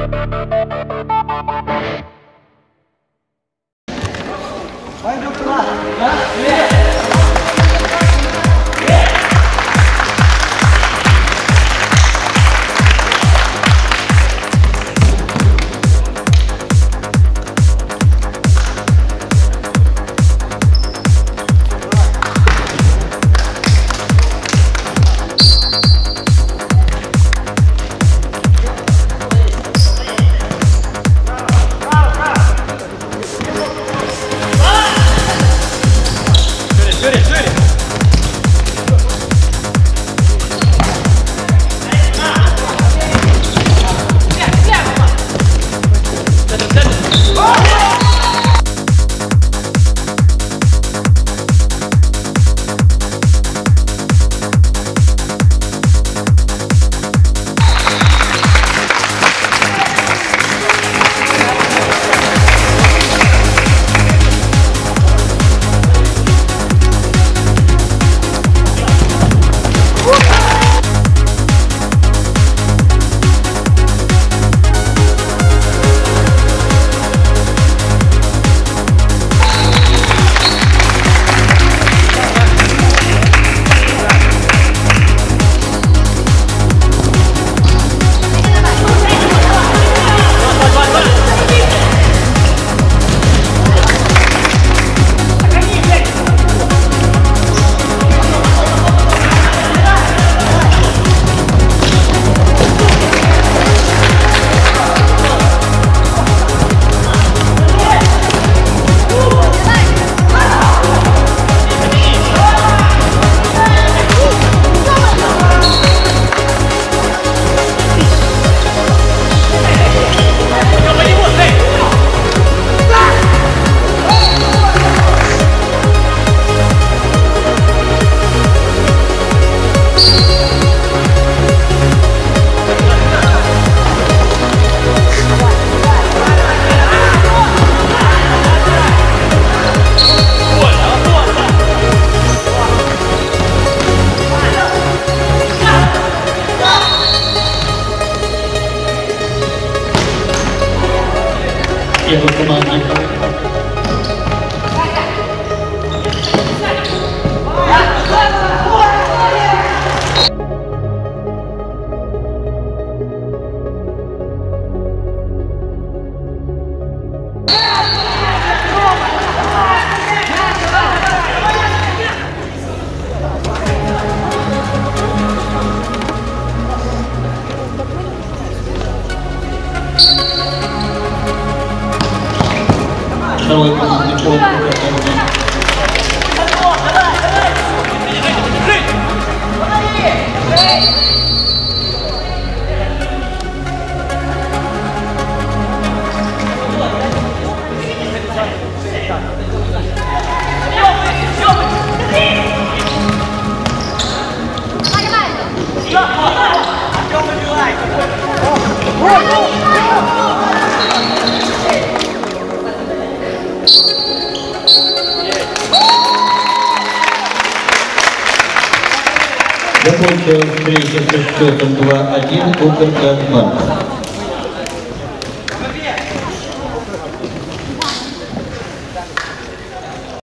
前の子は、な、ね Yang. Yang berkembang Kalau pemain di Закончилась встреча со счетом 2-1 «Укртрансбанк».